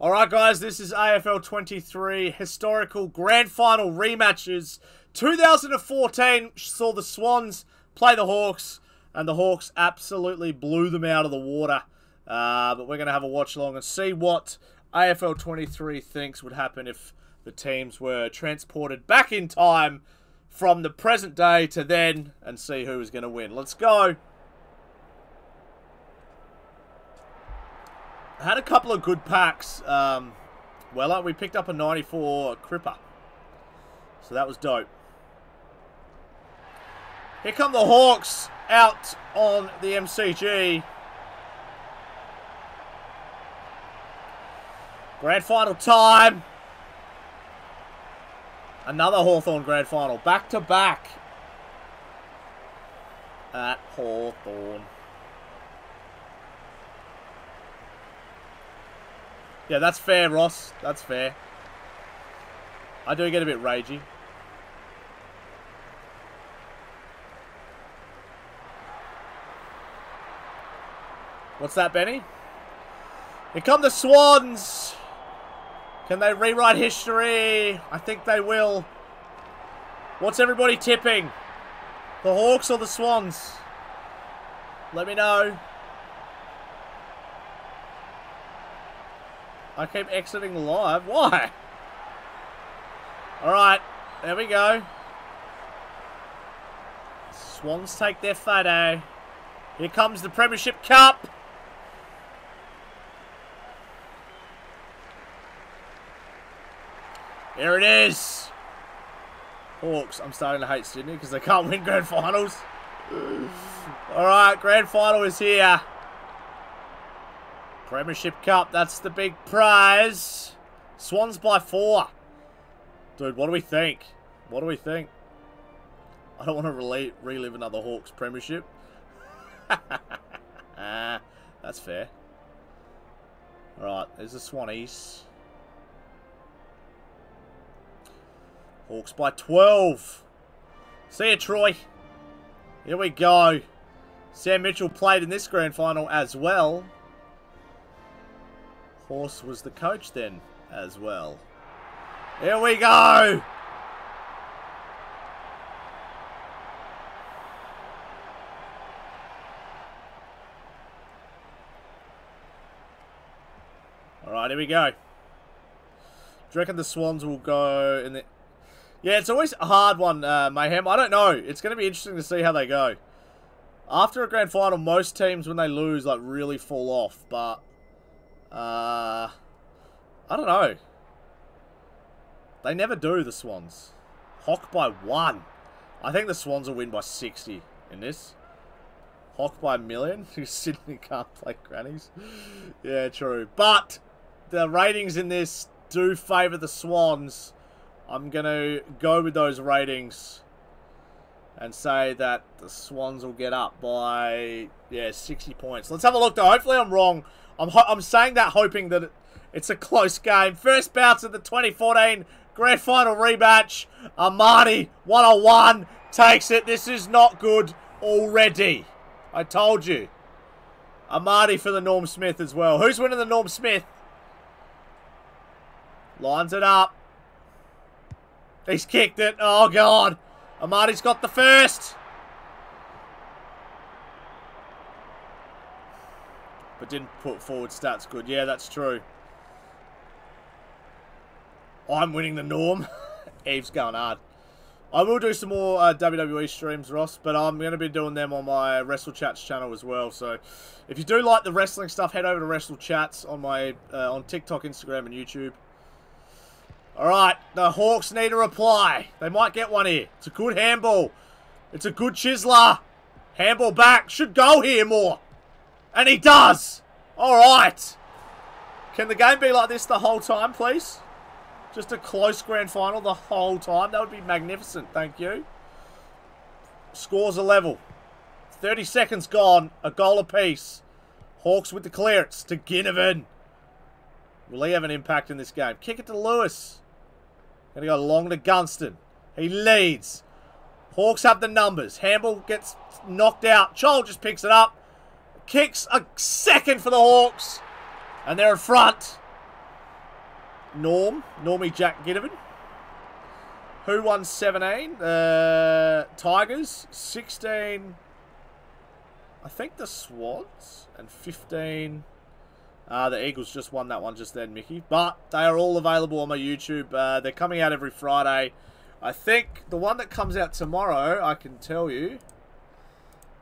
All right, guys, this is AFL 23 historical grand final rematches. 2014 saw the Swans play the Hawks, and the Hawks absolutely blew them out of the water. Uh, but we're going to have a watch along and see what AFL 23 thinks would happen if the teams were transported back in time from the present day to then and see who was going to win. Let's go. Had a couple of good packs. Um, well, uh, we picked up a 94 Cripper. So that was dope. Here come the Hawks out on the MCG. Grand final time. Another Hawthorn grand final. Back to back. At Hawthorn. Yeah, that's fair, Ross. That's fair. I do get a bit ragey. What's that, Benny? Here come the Swans. Can they rewrite history? I think they will. What's everybody tipping? The Hawks or the Swans? Let me know. I keep exiting live. Why? Alright, there we go. Swans take their photo. Here comes the Premiership Cup. There it is. Hawks, I'm starting to hate Sydney because they can't win grand finals. Alright, grand final is here. Premiership Cup, that's the big prize. Swans by four. Dude, what do we think? What do we think? I don't want to relive, relive another Hawks Premiership. that's fair. Alright, there's the Swannies. Hawks by 12. See you, Troy. Here we go. Sam Mitchell played in this grand final as well. Horse was the coach then as well. Here we go! Alright, here we go. Do you reckon the Swans will go in the... Yeah, it's always a hard one, uh, Mayhem. I don't know. It's going to be interesting to see how they go. After a grand final, most teams, when they lose, like, really fall off. But uh, I don't know. They never do, the Swans. Hawk by one. I think the Swans will win by 60 in this. Hawk by a million? Sydney can't play grannies. Yeah, true. But the ratings in this do favour the Swans. I'm going to go with those ratings and say that the Swans will get up by, yeah, 60 points. Let's have a look, though. Hopefully I'm wrong. I'm, I'm saying that hoping that it's a close game. First bounce of the 2014 Grand Final rematch. Amartey, 101, takes it. This is not good already. I told you. Amartey for the Norm Smith as well. Who's winning the Norm Smith? Lines it up. He's kicked it. Oh, God. Amartey's got the first. But didn't put forward stats good. Yeah, that's true. I'm winning the norm. Eve's going hard. I will do some more uh, WWE streams, Ross, but I'm going to be doing them on my Wrestle Chats channel as well. So, if you do like the wrestling stuff, head over to Wrestle Chats on my uh, on TikTok, Instagram, and YouTube. All right, the Hawks need a reply. They might get one here. It's a good handball. It's a good chiseler. Handball back. Should go here more. And he does! Alright! Can the game be like this the whole time, please? Just a close grand final the whole time. That would be magnificent, thank you. Scores a level. 30 seconds gone. A goal apiece. Hawks with the clearance to Ginnivan. Will he have an impact in this game? Kick it to Lewis. Gonna go long to Gunston. He leads. Hawks have the numbers. Hamble gets knocked out. Chol just picks it up. Kicks a second for the Hawks. And they're in front. Norm, Normie Jack Ginnivan. Who won 17? Uh, Tigers. 16, I think the Swans. And 15, uh, the Eagles just won that one just then, Mickey. But they are all available on my YouTube. Uh, they're coming out every Friday. I think the one that comes out tomorrow, I can tell you.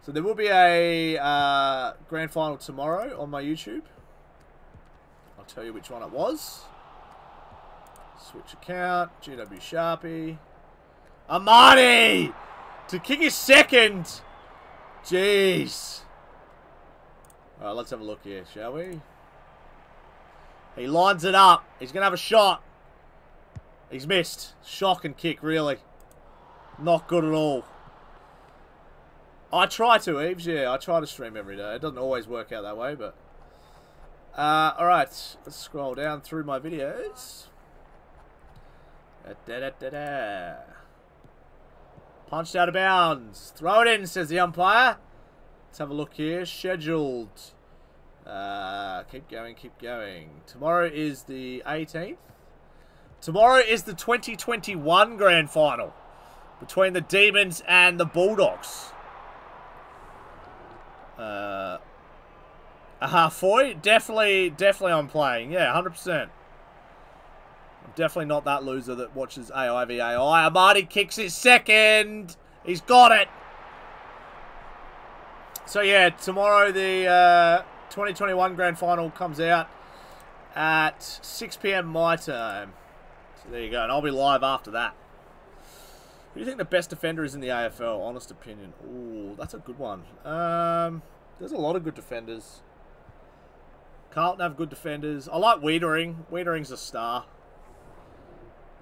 So there will be a uh, grand final tomorrow on my YouTube. I'll tell you which one it was. Switch account. GW Sharpie. Amartey! To kick his second! Jeez. Alright, let's have a look here, shall we? He lines it up. He's going to have a shot. He's missed. Shock and kick, really. Not good at all. I try to, Eves. Yeah, I try to stream every day. It doesn't always work out that way, but... Uh, Alright, let's scroll down through my videos. Da, da, da, da, Punched out of bounds. Throw it in, says the umpire. Let's have a look here. Scheduled. Uh, keep going, keep going. Tomorrow is the 18th. Tomorrow is the 2021 Grand Final between the Demons and the Bulldogs. Uh, uh Foy, definitely, definitely I'm playing. Yeah, 100%. I'm definitely not that loser that watches AIVAI. Amartey kicks his second. He's got it. So yeah, tomorrow the uh, 2021 Grand Final comes out at 6 p.m. my time. So there you go, and I'll be live after that. Who do you think the best defender is in the AFL? Honest opinion. Ooh, that's a good one. Um, there's a lot of good defenders. Carlton have good defenders. I like Weitering. Weitering's a star.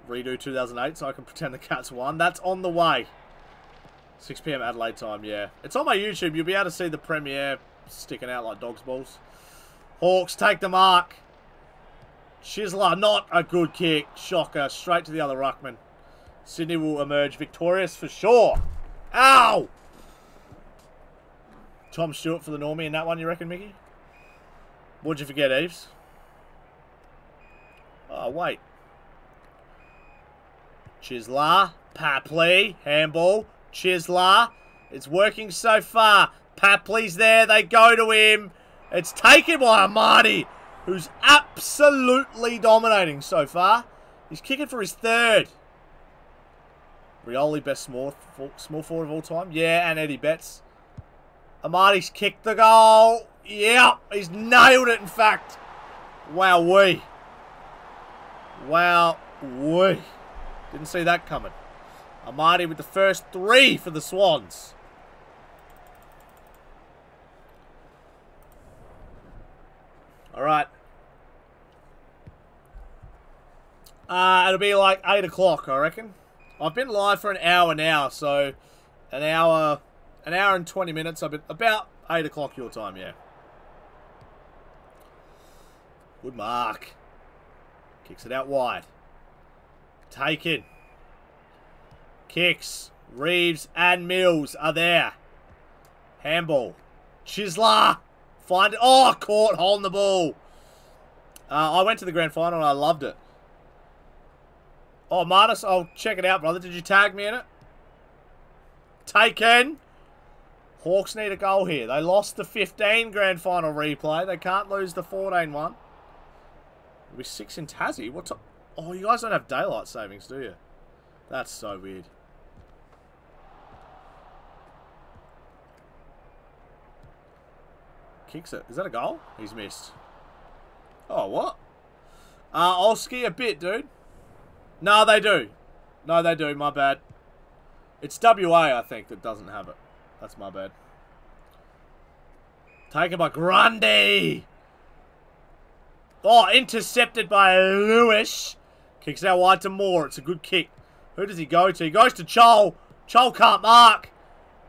Redo 2008 so I can pretend the Cats won. That's on the way. 6 p.m. Adelaide time, yeah. It's on my YouTube. You'll be able to see the premiere sticking out like dog's balls. Hawks take the mark. Chisler, not a good kick. Shocker. Straight to the other ruckman. Sydney will emerge victorious for sure. Ow! Tom Stewart for the Normie in that one, you reckon, Mickey? What'd you forget, Eves? Oh, wait. Chisla, Papley, handball, Chisla. It's working so far. Papley's there. They go to him. It's taken by Amartey, who's absolutely dominating so far. He's kicking for his third. Rioli, best small, small forward of all time. Yeah, and Eddie Betts. Amartey's kicked the goal. Yep, he's nailed it, in fact. Wow, we. Wow, we. Didn't see that coming. Amartey with the first three for the Swans. All right. Uh, it'll be like 8 o'clock, I reckon. I've been live for an hour now, so an hour, an hour and 20 minutes. I've been about 8 o'clock your time, yeah. Good mark. Kicks it out wide. Taken. Kicks. Reeves and Mills are there. Handball. Chisler. Find it. Oh, caught. Holding the ball. Uh, I went to the grand final and I loved it. Oh, Martis, I'll check it out, brother. Did you tag me in it? Taken. Hawks need a goal here. They lost the 15 grand final replay. They can't lose the 14 one. Be six in Tassie. What's Oh, you guys don't have daylight savings, do you? That's so weird. Kicks it. Is that a goal? He's missed. Oh, what? Uh, I'll ski a bit, dude. No, they do. No, they do. My bad. It's WA, I think, that doesn't have it. That's my bad. Taken by Grundy. Oh, intercepted by Lewis. Kicks out wide to Moore. It's a good kick. Who does he go to? He goes to Chol. Chol can't mark.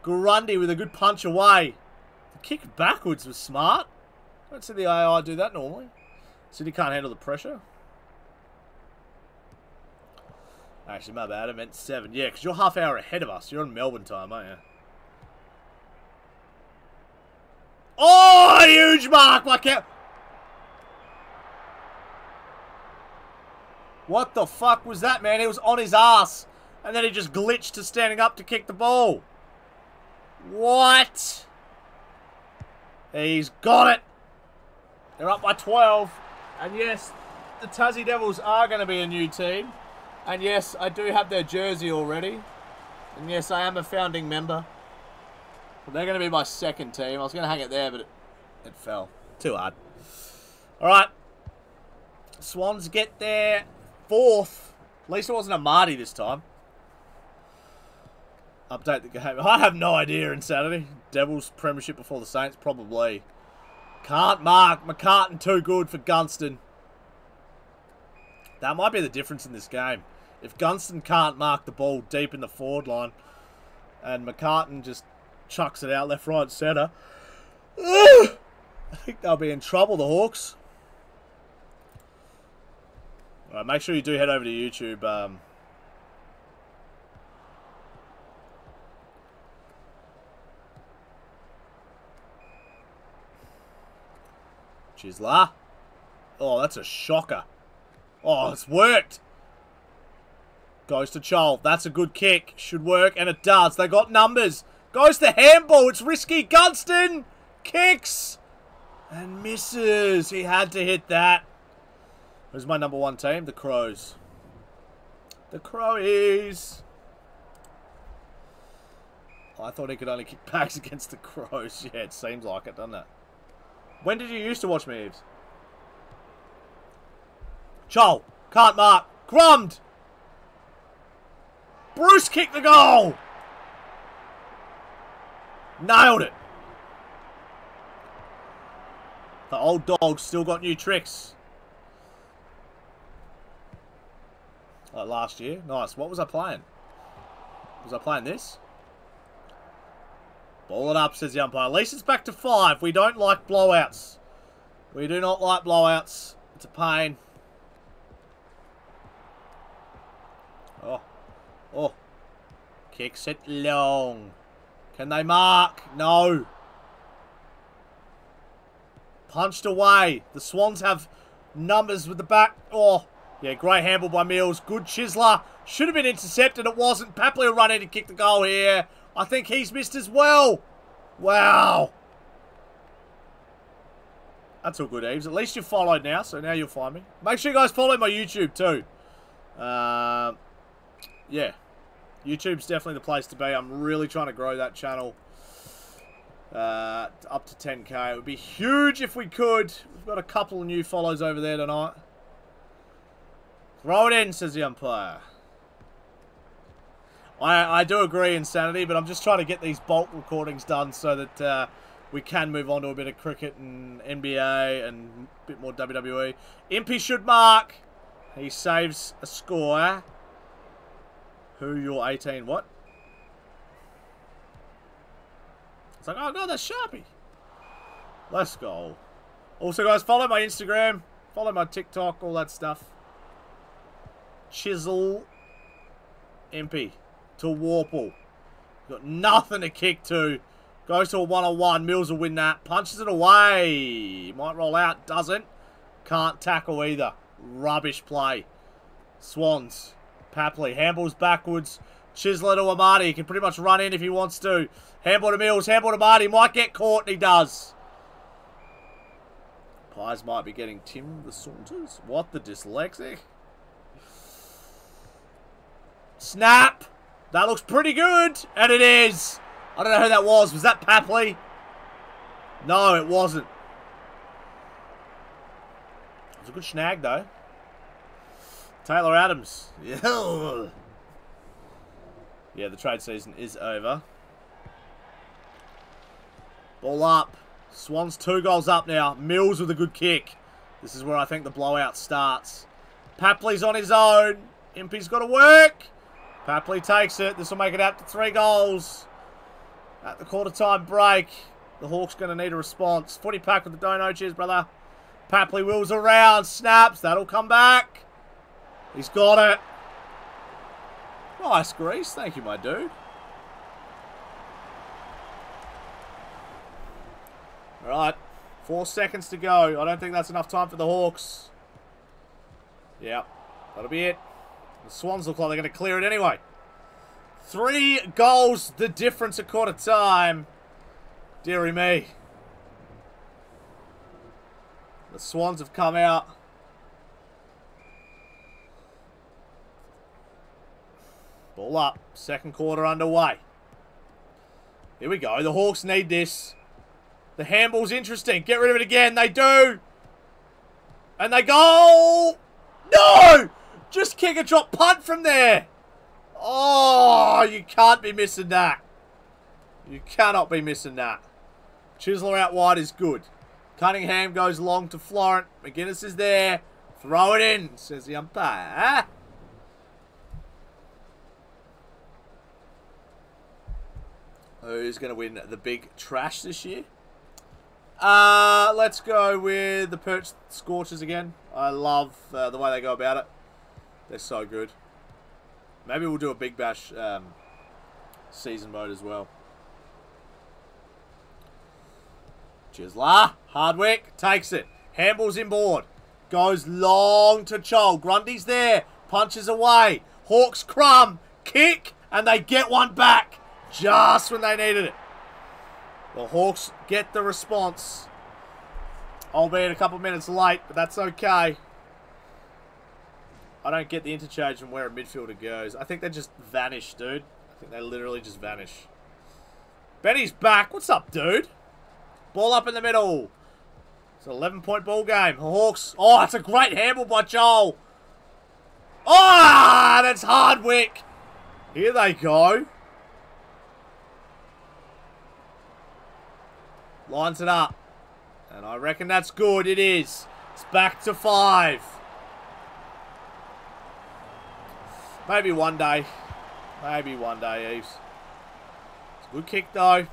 Grundy with a good punch away. The kick backwards was smart. I Don't see the AI do that normally. City can't handle the pressure. Actually, my bad. I meant seven. Yeah, because you're half hour ahead of us. You're on Melbourne time, aren't you? Oh, huge mark! My cap. What the fuck was that, man? He was on his ass. And then he just glitched to standing up to kick the ball. What? He's got it. They're up by 12. And yes, the Tassie Devils are going to be a new team. And yes, I do have their jersey already. And yes, I am a founding member. But they're going to be my second team. I was going to hang it there, but it, it fell. Too hard. All right. Swans get there fourth. At least it wasn't a Marty this time. Update the game. I have no idea, Insanity. Devils premiership before the Saints? Probably. Can't mark. McCartin too good for Gunston. That might be the difference in this game. If Gunston can't mark the ball deep in the forward line and McCartin just chucks it out left, right, centre, I think they'll be in trouble, the Hawks. Alright, make sure you do head over to YouTube. Um, Chisler. Oh, that's a shocker. Oh, it's worked. Goes to Chol. That's a good kick. Should work, and it does. They got numbers. Goes to handball. It's risky. Gunston kicks and misses. He had to hit that. Who's my number one team? The Crows. The Crowies. Oh, I thought he could only kick backs against the Crows. Yeah, it seems like it, doesn't it? When did you used to watch me, Eves? Chol. Can't mark. Grummed. Bruce kicked the goal. Nailed it. The old dog still got new tricks. Like last year. Nice. What was I playing? Was I playing this? Ball it up, says the umpire. At least it's back to five. We don't like blowouts. We do not like blowouts. It's a pain. Oh. Oh. Kicks it long. Can they mark? No. Punched away. The Swans have numbers with the back. Oh. Yeah, great handle by Mills. Good Chisler. Should have been intercepted. It wasn't. Papley will run in to kick the goal here. I think he's missed as well. Wow. That's all good, Eves. At least you've followed now, so now you'll find me. Make sure you guys follow my YouTube too. Uh, yeah. YouTube's definitely the place to be. I'm really trying to grow that channel uh, up to 10k. It would be huge if we could. We've got a couple of new follows over there tonight. Throw it in, says the umpire. I, I do agree, Insanity, but I'm just trying to get these bulk recordings done so that uh, we can move on to a bit of cricket and NBA and a bit more WWE. Impey should mark. He saves a score. Who you're 18? What? It's like, oh no, that's Sharpie. Let's go. Also, guys, follow my Instagram, follow my TikTok, all that stuff. Chisel MP to Worpel. Got nothing to kick to. Goes to a one-on-one. Mills will win that. Punches it away. Might roll out. Doesn't. Can't tackle either. Rubbish play. Swans. Papley. Handballs backwards. Chisler to Amartey. He can pretty much run in if he wants to. Handball to Mills. Handball to Marty. Might get caught, and he does. Pies might be getting Tim the Saunters. What the dyslexic? Snap! That looks pretty good. And it is. I don't know who that was. Was that Papley? No, it wasn't. It was a good snag, though. Taylor Adams. Yeah. Yeah, the trade season is over. Ball up. Swans two goals up now. Mills with a good kick. This is where I think the blowout starts. Papley's on his own. Impey's got to work. Papley takes it. This will make it out to three goals. At the quarter time break, the Hawks going to need a response. Footy pack with the dono. Cheers, brother. Papley wheels around. Snaps. That'll come back. He's got it. Nice, Grease. Thank you, my dude. All right. Four seconds to go. I don't think that's enough time for the Hawks. Yep. That'll be it. The Swans look like they're going to clear it anyway. Three goals, the difference a quarter time. Deary me. The Swans have come out. Ball up. Second quarter underway. Here we go. The Hawks need this. The handball's interesting. Get rid of it again. They do. And they go. No! Just kick a drop punt from there. Oh, you can't be missing that. You cannot be missing that. Chisler out wide is good. Cunningham goes long to Florent. McGinnis is there. Throw it in, says the umpire. Who's going to win the Big Bash this year? Uh, let's go with the Perth Scorchers again. I love uh, the way they go about it. They're so good. Maybe we'll do a Big Bash um, season mode as well. Chisler, Hardwick, takes it. Handballs inboard. Goes long to Chol. Grundy's there. Punches away. Hawks crumb. Kick. And they get one back. Just when they needed it. The Hawks get the response. Albeit a couple minutes late, but that's okay. I don't get the interchange from where a midfielder goes. I think they just vanish, dude. I think they literally just vanish. Benny's back. What's up, dude? Ball up in the middle. It's an 11-point ball game. Hawks. Oh, that's a great handle by Joel. Ah, oh, that's Hardwick. Here they go. Lines it up. And I reckon that's good. It is. It's back to five. Maybe one day. Maybe one day, Eves. It's a good kick, though.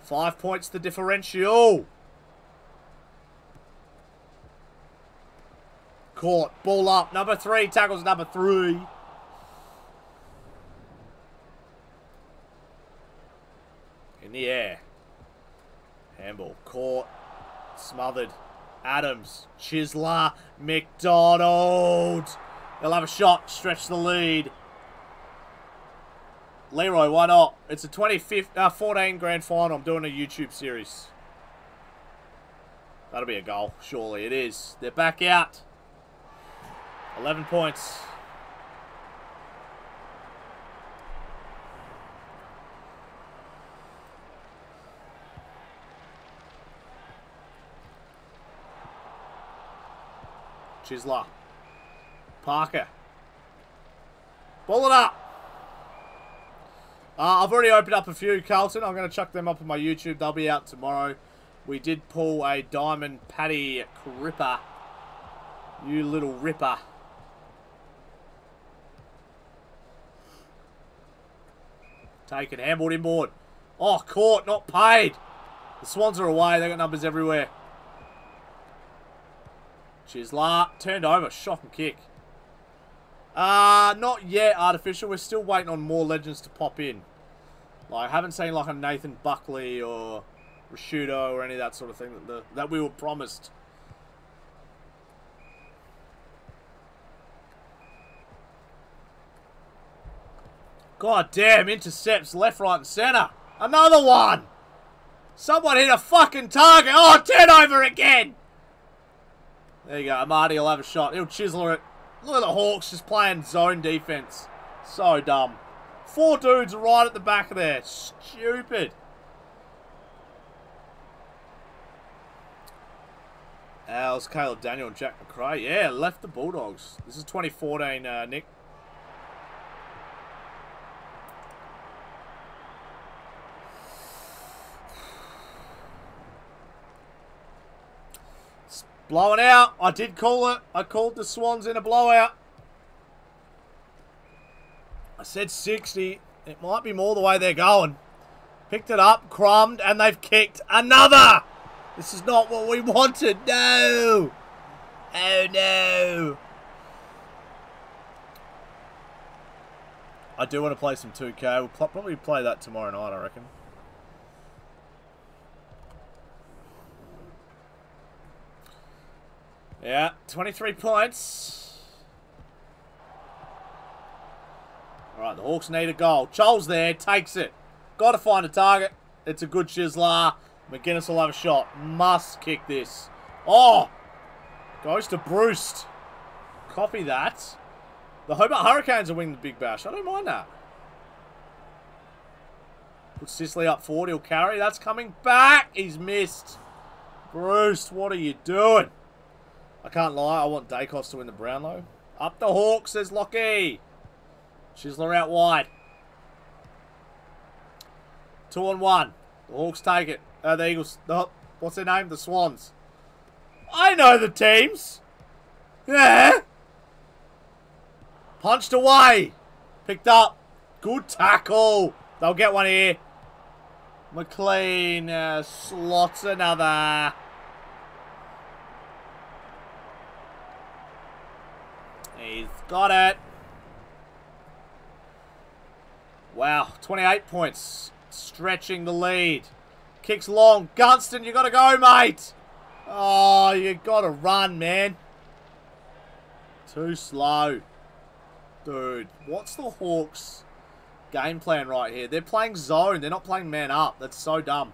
Five points the differential. Caught. Ball up. Number three. Tackles number three. In the air. Handball. Caught. Smothered. Adams. Chisler. McDonald. They'll have a shot. Stretch the lead. Leroy, why not? It's a 25th, uh, 14 grand final. I'm doing a YouTube series. That'll be a goal. Surely it is. They're back out. 11 points. Chisler. Parker. Ball it up. Uh, I've already opened up a few, Carlton. I'm going to chuck them up on my YouTube. They'll be out tomorrow. We did pull a Diamond Paddy Ripper. You little ripper. Taken, handballed inboard. Oh, caught, not paid. The Swans are away. They got numbers everywhere. Chisler turned over. Shocking kick. Uh, not yet, Artificial. We're still waiting on more legends to pop in. Like, I haven't seen like a Nathan Buckley or Rashudo or any of that sort of thing that, the, that we were promised. God damn, intercepts left, right, and centre. Another one! Someone hit a fucking target. Oh, turnover again! There you go. Amartey will have a shot. He'll chisel it. Look at the Hawks just playing zone defense. So dumb. Four dudes right at the back of there. Stupid. Als, Caleb Daniel, and Jack Macrae. Yeah, left the Bulldogs. This is 2014, uh, Nick. Blowing out. I did call it. I called the Swans in a blowout. I said 60. It might be more the way they're going. Picked it up, crumbed, and they've kicked another. This is not what we wanted. No. Oh, no. I do want to play some 2K. We'll probably play that tomorrow night, I reckon. Yeah, 23 points. Alright, the Hawks need a goal. Chol's there, takes it. Got to find a target. It's a good Chisler. McGinnis will have a shot. Must kick this. Oh! Goes to Bruce. Copy that. The Hobart Hurricanes are winning the Big Bash. I don't mind that. Put Sicily up forward. He'll carry. That's coming back. He's missed. Bruce, what are you doing? I can't lie. I want Daicos to win the Brownlow. Up the Hawks, says Lockie. Chisler out wide. Two on one. The Hawks take it. Uh, the Eagles. The, what's their name? The Swans. I know the teams. Yeah. Punched away. Picked up. Good tackle. They'll get one here. McLean uh, slots another. He's got it. Wow, 28 points. Stretching the lead. Kicks long. Gunston, you got to go, mate. Oh, you got to run, man. Too slow. Dude, what's the Hawks game plan right here? They're playing zone. They're not playing man up. That's so dumb.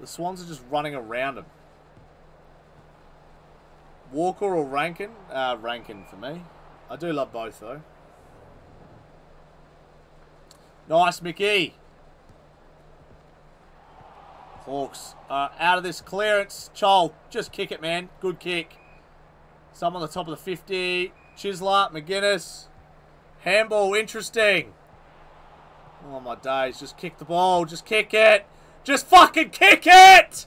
The Swans are just running around them. Walker or Rankin? Uh, Rankin for me. I do love both, though. Nice, Mickey. Hawks uh, out of this clearance. Chol, just kick it, man. Good kick. Some on the top of the 50. Chisler, McGuinness. Handball, interesting. Oh, my days. Just kick the ball. Just kick it. Just fucking kick it!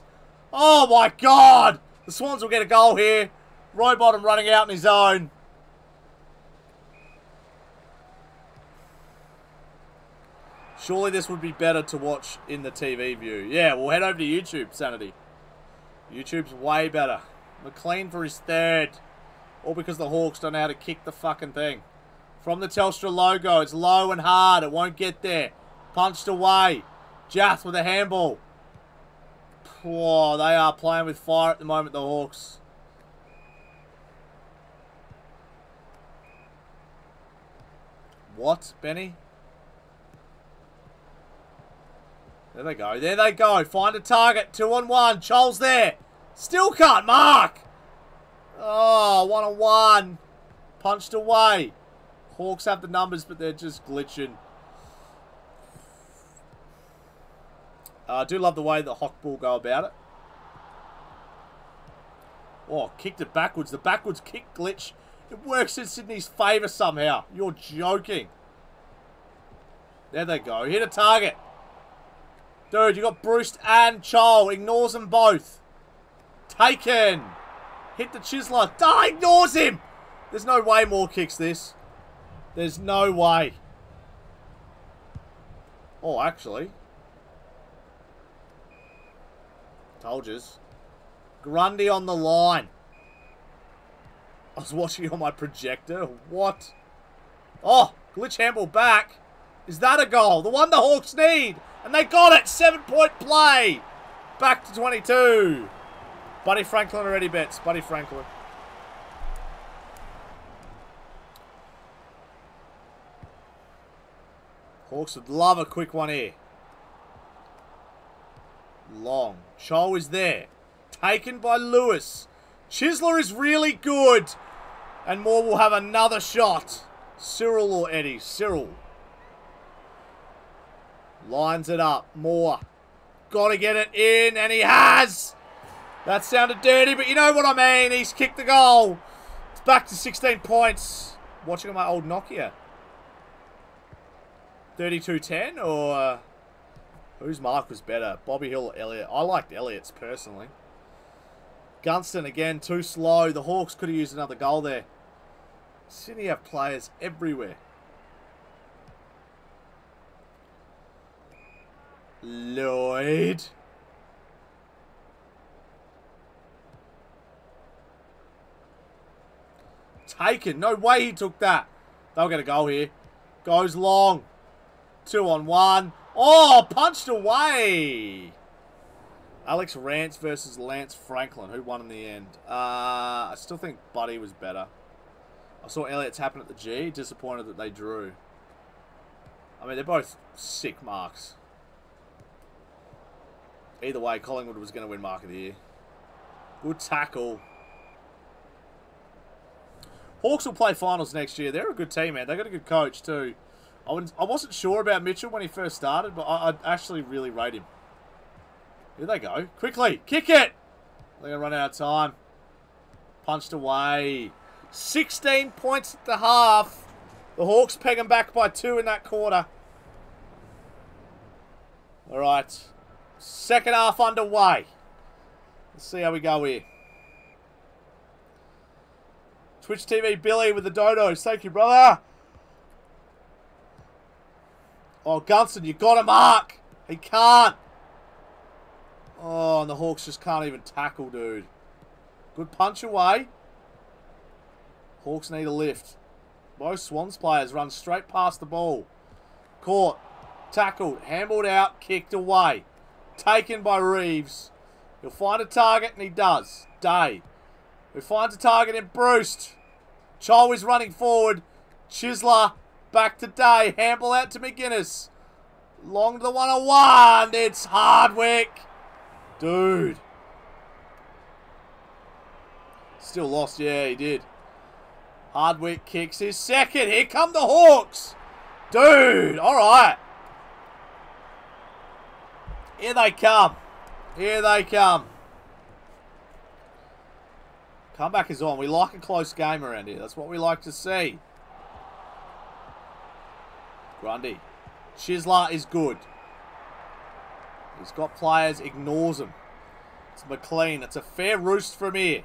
Oh, my God. The Swans will get a goal here. Rowbottom running out in his own. Surely this would be better to watch in the TV view. Yeah, we'll head over to YouTube, Sanity. YouTube's way better. McLean for his third. All because the Hawks don't know how to kick the fucking thing. From the Telstra logo, it's low and hard. It won't get there. Punched away. Jath with a handball. Oh, they are playing with fire at the moment, the Hawks. What, Benny? There they go. There they go. Find a target. Two on one. Chol's there. Still can't mark. Oh, one on one. Punched away. Hawks have the numbers, but they're just glitching. Uh, I do love the way the Hawkbull go about it. Oh, kicked it backwards. The backwards kick glitch. It works in Sydney's favour somehow. You're joking. There they go. Hit a target. Dude, you got Bruce and Chol. Ignores them both. Taken. Hit the Chisler. Ah, ignores him. There's no way more kicks this. There's no way. Oh, actually. Told yous. Grundy on the line. I was watching on my projector. What? Oh, glitch handball back. Is that a goal? The one the Hawks need. And they got it! Seven-point play! Back to 22. Buddy Franklin already bets. Buddy Franklin. Hawks would love a quick one here. Long. Cho is there. Taken by Lewis. Chisler is really good. And Moore will have another shot. Cyril or Eddie? Cyril. Lines it up. Moore. Got to get it in, and he has. That sounded dirty, but you know what I mean. He's kicked the goal. It's back to 16 points. Watching on my old Nokia. 32-10 or... Uh, whose mark was better? Bobby Hill or Elliott? I liked Elliott's personally. Gunston again, too slow. The Hawks could have used another goal there. Sydney have players everywhere. Lloyd. Taken. No way he took that. They'll get a goal here. Goes long. Two on one. Oh, punched away. Alex Rance versus Lance Franklin. Who won in the end? Uh, I still think Buddy was better. I saw Elliott's happen at the G. Disappointed that they drew. I mean, they're both sick marks. Either way, Collingwood was going to win Mark of the Year. Good tackle. Hawks will play finals next year. They're a good team, man. They got a good coach too. I, wasn't sure about Mitchell when he first started, but I actually really rate him. Here they go. Quickly, kick it! They're going to run out of time. Punched away. 16 points at the half. The Hawks peg them back by two in that quarter. All right. Second half underway. Let's see how we go here. Twitch TV Billy with the dodos. Thank you, brother. Oh, Gunston, you got to mark. He can't. Oh, and the Hawks just can't even tackle, dude. Good punch away. Hawks need a lift. Most Swans players run straight past the ball. Caught. Tackled. Handled out. Kicked away. Taken by Reeves. He'll find a target, and he does. Day. Who finds a target in Bruce. Chol is running forward. Chisler back to Day. Handball out to McGuinness. Long to the 101. It's Hardwick. Dude. Still lost. Yeah, he did. Hardwick kicks his second. Here come the Hawks. Dude. All right. Here they come. Here they come. Comeback is on. We like a close game around here. That's what we like to see. Grundy. Chisler is good. He's got players, ignores them. It's McLean. It's a fair roost from here.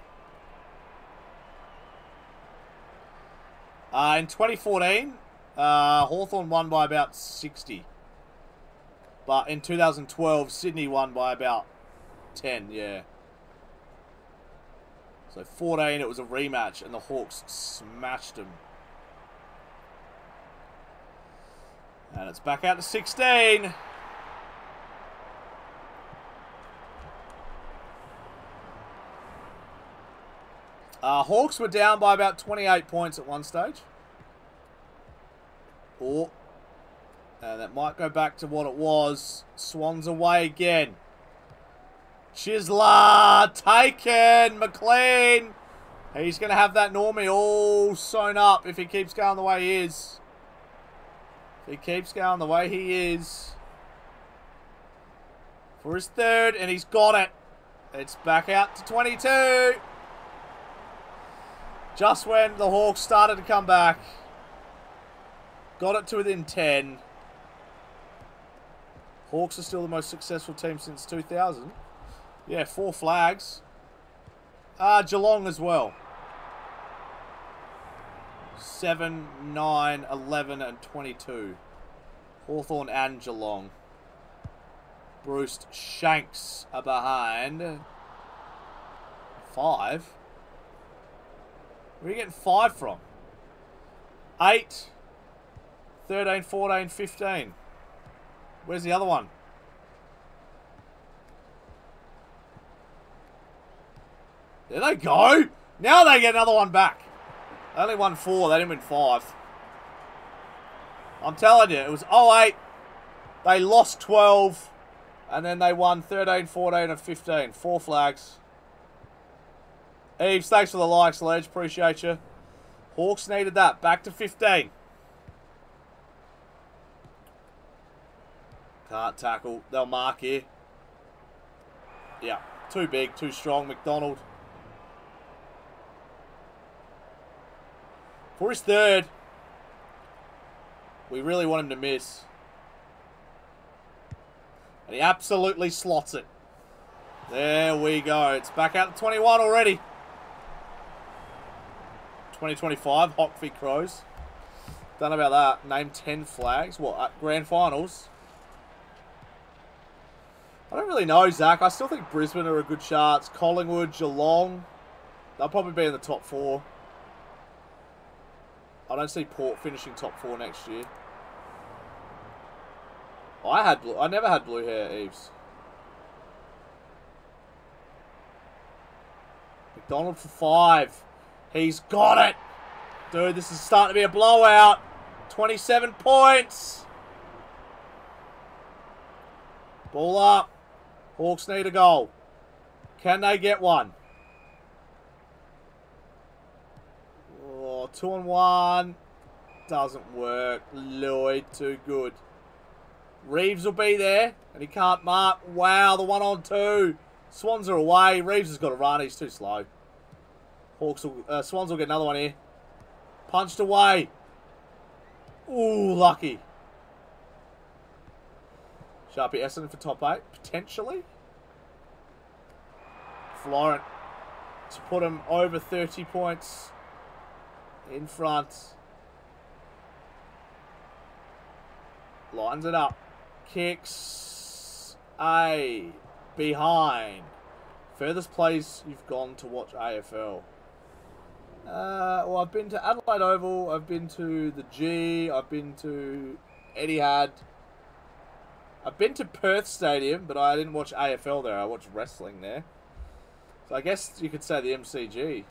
Uh, in 2014, uh, Hawthorn won by about 60. But in 2012, Sydney won by about 10, yeah. So 14, it was a rematch, and the Hawks smashed them. And it's back out to 16. Uh, Hawks were down by about 28 points at one stage. Oh. And that might go back to what it was. Swans away again. Chisler taken. McLean. He's going to have that Normie all sewn up if he keeps going the way he is. If he keeps going the way he is. For his third, and he's got it. It's back out to 22. Just when the Hawks started to come back. Got it to within 10. Hawks are still the most successful team since 2000. Yeah, four flags. Uh, Geelong as well. 7, 9, 11 and 22. Hawthorn and Geelong. Bruce Shanks are behind. Five. Where are you getting 5 from? 8, 13, 14, 15. Where's the other one? There they go. Now they get another one back. They only won 4. They didn't win 5. I'm telling you, it was 08. They lost 12. And then they won 13, 14, and 15. Four flags. Eves, thanks for the likes, Ledge. Appreciate you. Hawks needed that. Back to 15. Can't tackle. They'll mark here. Yeah. Too big, too strong. McDonald. For his third. We really want him to miss. And he absolutely slots it. There we go. It's back out to 21 already. 2025, Hockfee Crows. Done about that. Name 10 flags. What, at grand finals? I don't really know, Zach. I still think Brisbane are a good chance. Collingwood, Geelong. They'll probably be in the top four. I don't see Port finishing top four next year. I had blue. I never had blue hair, Eves. Donald for five. He's got it. Dude, this is starting to be a blowout. 27 points. Ball up. Hawks need a goal. Can they get one? Oh, two and one. Doesn't work. Lloyd, too good. Reeves will be there, and he can't mark. Wow, the one on two. Swans are away. Reeves has got to run. He's too slow. Hawks will, uh, Swans will get another one here. Punched away. Ooh, lucky. Sharpie Essendon for top eight, potentially. Florent to put him over 30 points in front. Lines it up. Kicks. A. Behind. Furthest place you've gone to watch AFL. Uh, well, I've been to Adelaide Oval. I've been to the G. I've been to Etihad. I've been to Perth Stadium, but I didn't watch AFL there. I watched wrestling there. So I guess you could say the MCG.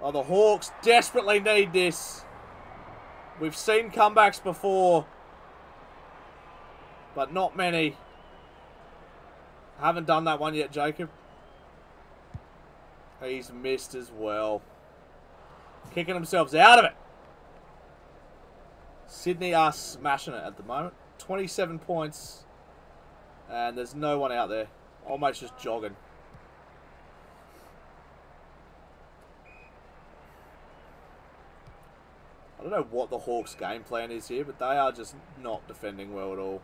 Oh, the Hawks desperately need this. We've seen comebacks before, but not many. Haven't done that one yet, Jacob. He's missed as well. Kicking themselves out of it. Sydney are smashing it at the moment. 27 points. And there's no one out there. Almost just jogging. I don't know what the Hawks' game plan is here, but they are just not defending well at all.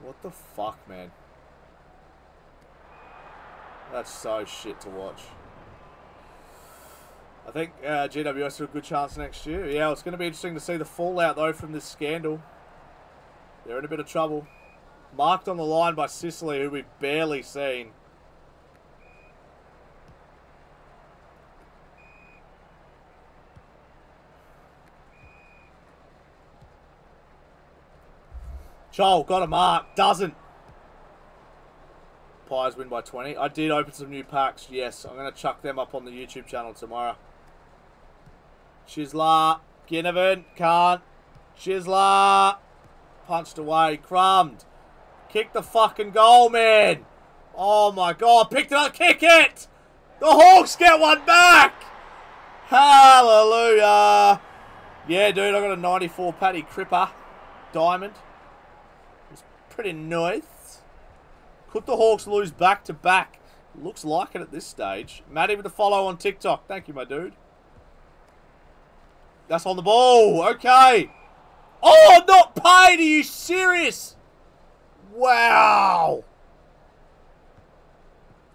What the fuck, man? That's so shit to watch. I think uh, GWS have a good chance next year. Yeah, it's going to be interesting to see the fallout, though, from this scandal. They're in a bit of trouble. Marked on the line by Sicily, who we've barely seen. Joel got a mark. Doesn't. Pies win by 20. I did open some new packs. Yes, I'm going to chuck them up on the YouTube channel tomorrow. Chisler. Ginnivan. Can't. Chisler. Punched away. Crumbed. Kick the fucking goal, man. Oh, my God. Picked it up. Kick it. The Hawks get one back. Hallelujah. Yeah, dude. I got a 94 Paddy Cripper. Diamond. It's pretty nice. Could the Hawks lose back to back? Looks like it at this stage. Matty with the follow on TikTok. Thank you, my dude. That's on the ball. Okay. Oh, not paid. Are you serious? Wow.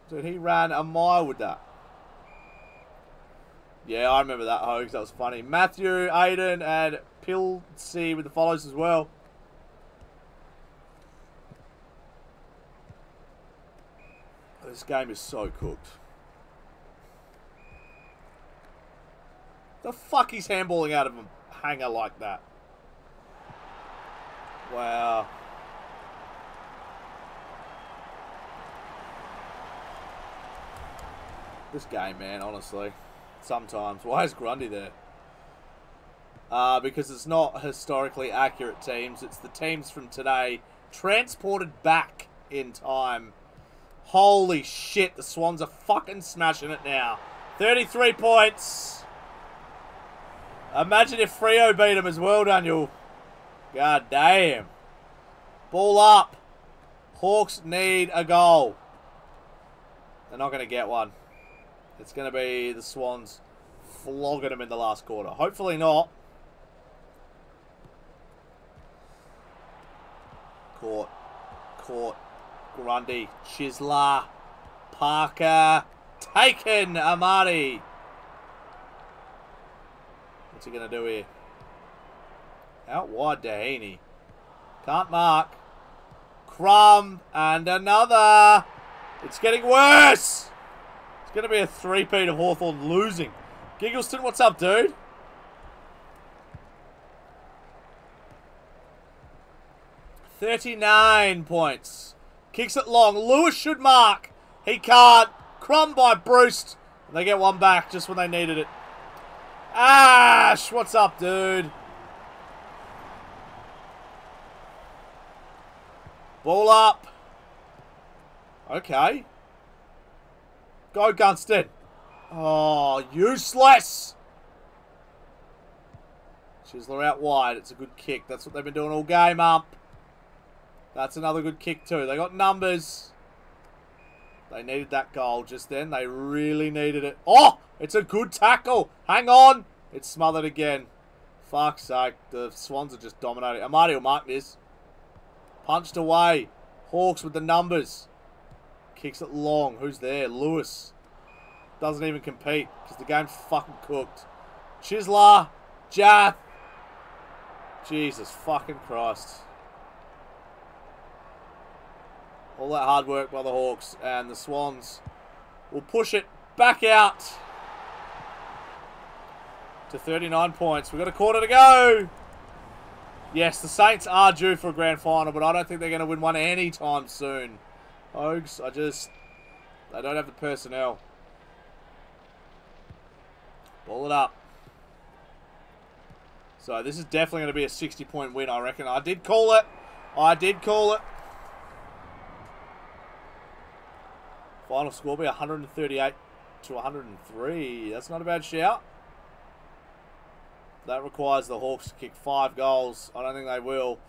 Dude, he ran a mile with that. Yeah, I remember that hoax. That was funny. Matthew, Aiden, and Pilsey with the follows as well. This game is so cooked. The fuck he's handballing out of a hanger like that? Wow. This game, man, honestly. Sometimes. Why is Grundy there? Uh, because it's not historically accurate teams. It's the teams from today transported back in time Holy shit, the Swans are fucking smashing it now. 33 points. Imagine if Freo beat him as well, Daniel. God damn. Ball up. Hawks need a goal. They're not going to get one. It's going to be the Swans flogging them in the last quarter. Hopefully not. Caught. Caught. Grundy, Chisler, Parker, taken, Amartey. What's he going to do here? Out wide, Dehaney. Can't mark. Crumb, and another. It's getting worse. It's going to be a three-peat of Hawthorn losing. Giggleston, what's up, dude? Thirty-nine points. Kicks it long. Lewis should mark. He can't. Crumb by Breust. And they get one back just when they needed it. Ash, what's up, dude? Ball up. Okay. Go, Gunston. Oh, useless. Chisler out wide. It's a good kick. That's what they've been doing all game up. That's another good kick too. They got numbers. They needed that goal just then. They really needed it. Oh, it's a good tackle. Hang on. It's smothered again. Fuck's sake. The Swans are just dominating. Amartey will mark this. Punched away. Hawks with the numbers. Kicks it long. Who's there? Lewis. Doesn't even compete because the game's fucking cooked. Chisler. Jiath. Jesus fucking Christ. All that hard work by the Hawks and the Swans will push it back out to 39 points. We've got a quarter to go. Yes, the Saints are due for a grand final, but I don't think they're going to win one anytime soon. Hogs, I just... They don't have the personnel. Ball it up. So this is definitely going to be a 60-point win, I reckon. I did call it. I did call it. Final score will be 138 to 103. That's not a bad shout. That requires the Hawks to kick five goals. I don't think they will.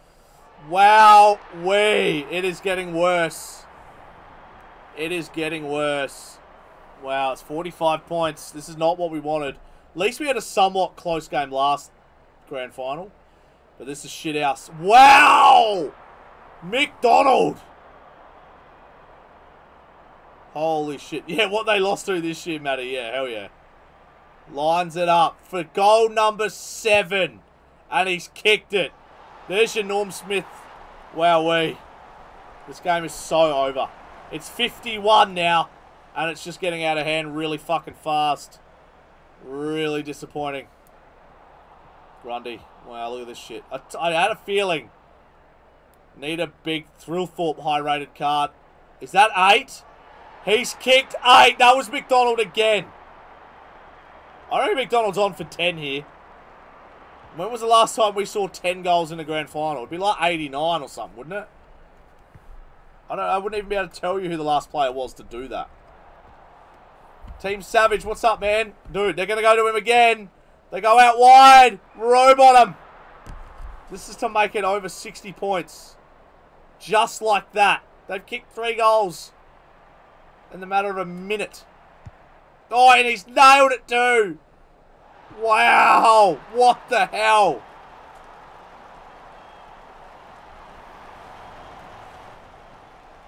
Wow, we It is getting worse. It is getting worse. Wow, it's 45 points. This is not what we wanted. At least we had a somewhat close game last grand final. But this is shit house. Wow! McDonald! Holy shit. Yeah, what they lost to this year, Matty. Yeah, hell yeah. Lines it up for goal number seven. And he's kicked it. There's your Norm Smith. Wowee. This game is so over. It's 51 now. And it's just getting out of hand really fucking fast. Really disappointing. Grundy. Wow, look at this shit. I, I had a feeling. Need a big Thilthorpe high-rated card. Is that eight? He's kicked eight. That was McDonald again. I reckon McDonald's on for 10 here. When was the last time we saw 10 goals in the grand final? It'd be like 89 or something, wouldn't it? I don't I wouldn't even be able to tell you who the last player was to do that. Team Savage, what's up, man? Dude, they're going to go to him again. They go out wide. Rowbottom. This is to make it over 60 points. Just like that. They've kicked three goals in the matter of a minute. Oh, and he's nailed it too. Wow. What the hell?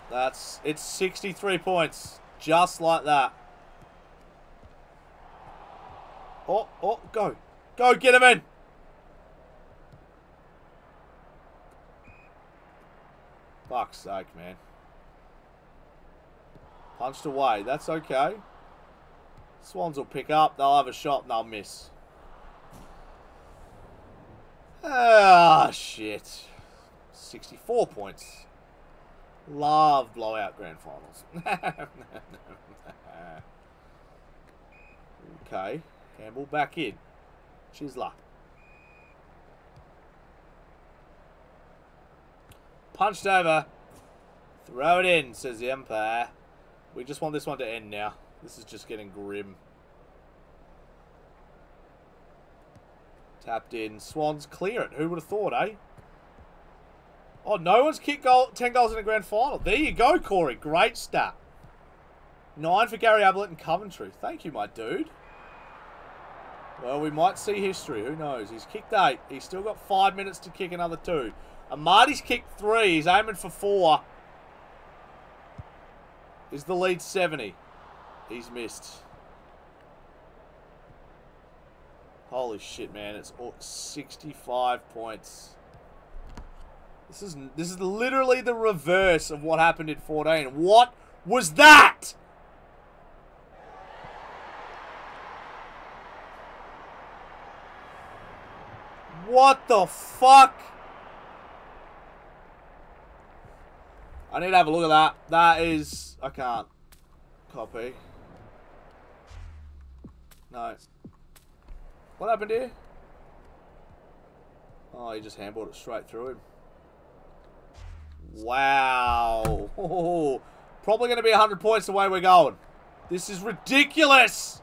That's, it's 63 points. Just like that. Oh, oh, go. Go, get him in. Fuck's sake, man. Punched away. That's okay. Swans will pick up. They'll have a shot and they'll miss. Ah, shit. 64 points. Love blowout grand finals. okay. Campbell back in. Chisler. Punched over. Throw it in, says the umpire. We just want this one to end now. This is just getting grim. Tapped in. Swans clear it. Who would have thought, eh? Oh, no one's kicked goal, 10 goals in a grand final. There you go, Corey. Great stat. Nine for Gary Ablett and Coventry. Thank you, my dude. Well, we might see history. Who knows? He's kicked eight. He's still got five minutes to kick another two. Amartey's kicked three. He's aiming for four. Is the lead 70? He's missed. Holy shit, man. It's 65 points. This is this is literally the reverse of what happened in 14. What was that? What the fuck? I need to have a look at that. That is... I can't. Copy. No. What happened here? Oh, he just handballed it straight through him. Wow. Oh, probably going to be 100 points the way we're going. This is ridiculous.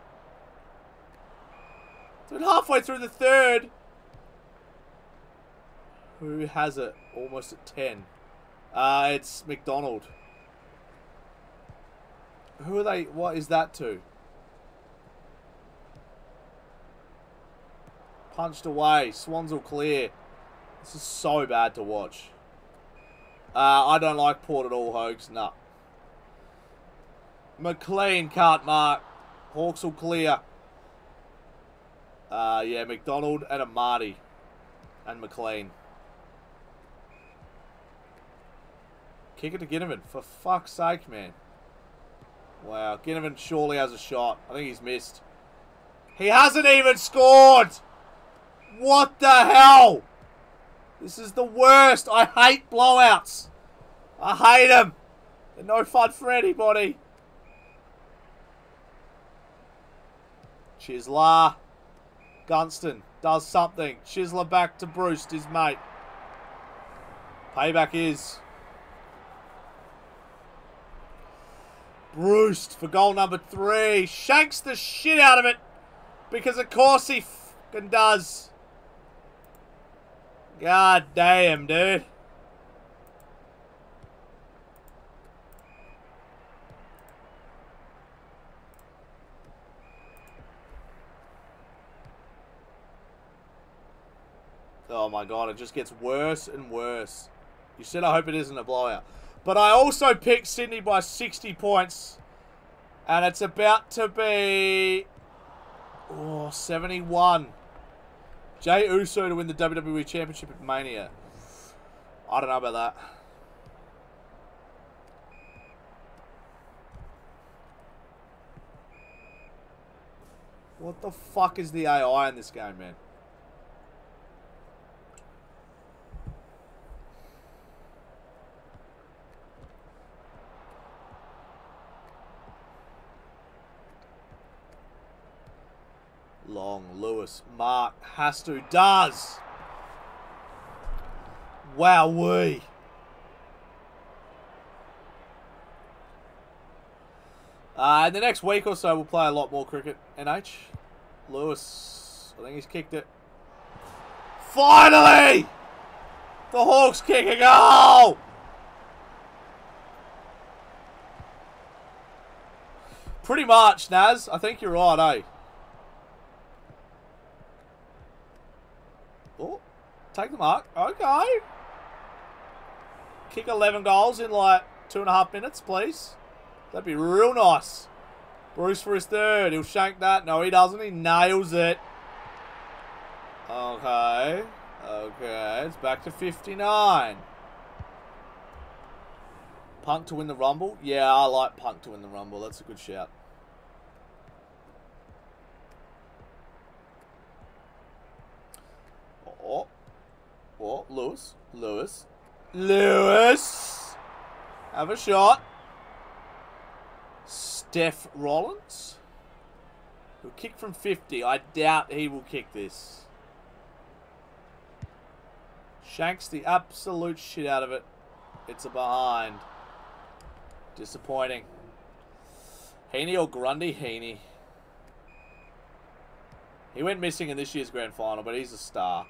Dude, halfway through the third. Who has it? Almost at 10. Uh, it's McDonald. Who are they? What is that to? Punched away. Swans will clear. This is so bad to watch. Uh, I don't like Port at all, Hogs. Nah. McLean can't mark. Hawks will clear. Uh, yeah, McDonald and Amartey. And McLean. Kick it to Ginnivan. For fuck's sake, man. Wow, Ginnivan surely has a shot. I think he's missed. He hasn't even scored! What the hell? This is the worst. I hate blowouts. I hate them. They're no fun for anybody. Chisla. Gunston does something. Chisla back to Breust, his mate. Payback is. Breust for goal number three. Shanks the shit out of it. Because of course he fucking does. God damn, dude. Oh my god, it just gets worse and worse. You said I hope it isn't a blowout. But I also picked Sydney by 60 points. And it's about to be... Oh, 71. Jey Uso to win the WWE Championship at Mania. I don't know about that. What the fuck is the AI in this game, man? Mark, has to, does. Wowee. Uh, in the next week or so, we'll play a lot more cricket. NH. Lewis, I think he's kicked it. Finally! The Hawks kick a goal! Pretty much, Naz. I think you're right, eh? Take the mark. Okay. Kick 11 goals in like two and a half minutes, please. That'd be real nice. Breust for his third. He'll shank that. No, he doesn't. He nails it. Okay. Okay. It's back to 59. Punk to win the Rumble? Yeah, I like Punk to win the Rumble. That's a good shout. Oh. Oh, Lewis. Lewis. Lewis. Have a shot. Seth Rollins. Who'll kick from 50. I doubt he will kick this. Shanks the absolute shit out of it. It's a behind. Disappointing. Heeney or Grundy? Heeney. He went missing in this year's grand final, but he's a star.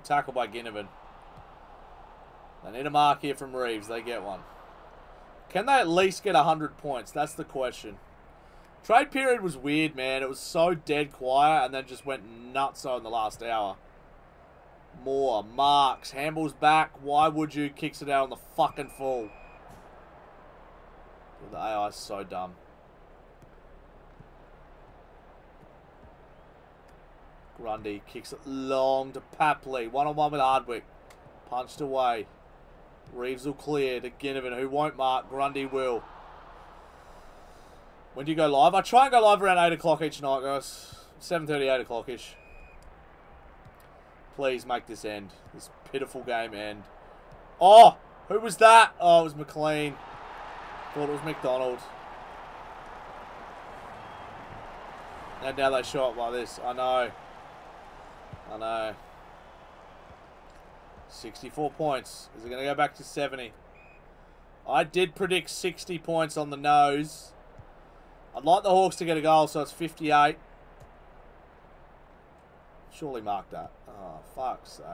Good tackle by Ginnivan. They need a mark here from Reeves. They get one. Can they at least get 100 points? That's the question. Trade period was weird, man. It was so dead quiet and then just went nuts in the last hour. More. Marks. Handball's back. Why would you? Kicks it out on the fucking full. The AI is so dumb. Grundy kicks it long to Papley. One on one with Hardwick. Punched away. Reeves will clear to Ginnivan, who won't mark. Grundy will. When do you go live? I try and go live around 8 o'clock each night, guys. 7.30, 8 o'clock-ish. Please make this end. This pitiful game end. Oh! Who was that? Oh, it was McLean. Thought it was McDonald. And now they show up like this. I know. I know. 64 points. Is it going to go back to 70? I did predict 60 points on the nose. I'd like the Hawks to get a goal, so it's 58. Surely mark that. Oh, fuck's sake.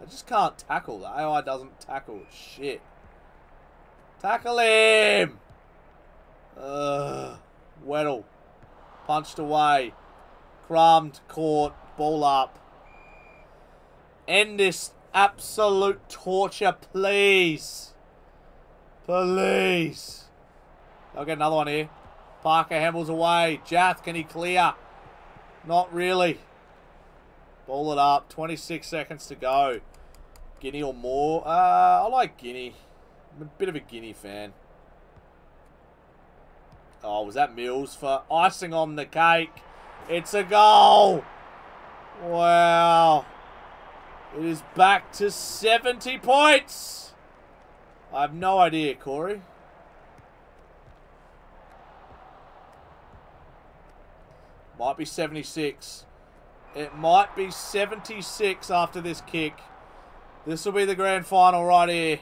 They just can't tackle. The AI doesn't tackle. Shit. Tackle him! Ugh. Weddle. Punched away. Crumbed, caught, ball up. End this absolute torture, please. Please. I'll get another one here. Parker Hemmel's away. Jiath, can he clear? Not really. Ball it up. 26 seconds to go. Guinea or more? Uh, I like Guinea. I'm a bit of a Guinea fan. Oh, was that Mills for icing on the cake? It's a goal! Wow. It is back to 70 points! I have no idea, Corey. Might be 76. It might be 76 after this kick. This will be the grand final right here.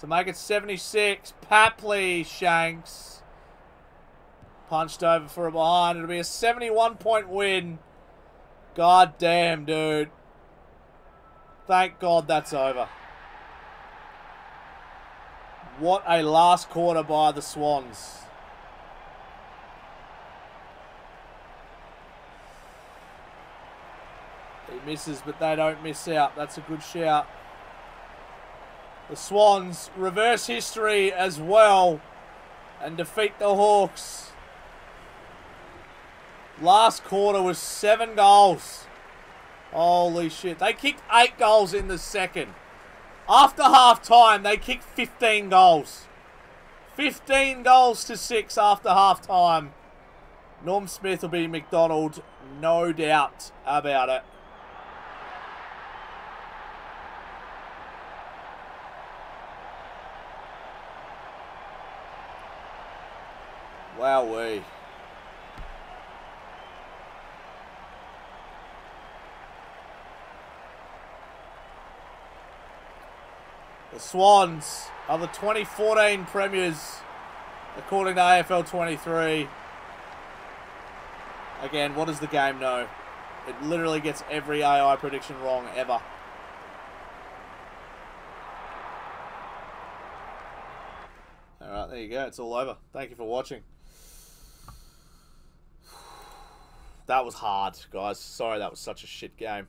To make it 76, Papley Shanks. Punched over for a behind. It'll be a 71 point win. God damn, dude. Thank God that's over. What a last quarter by the Swans. He misses, but they don't miss out. That's a good shout. The Swans reverse history as well and defeat the Hawks. Last quarter was seven goals. Holy shit. They kicked eight goals in the second. After half time, they kicked 15 goals. 15 goals to six after half time. Norm Smith will be McDonald, no doubt about it. Wow, Wowee. The Swans are the 2014 premiers, according to AFL 23. Again, what does the game know? It literally gets every AI prediction wrong ever. Alright, there you go. It's all over. Thank you for watching. That was hard, guys. Sorry that was such a shit game.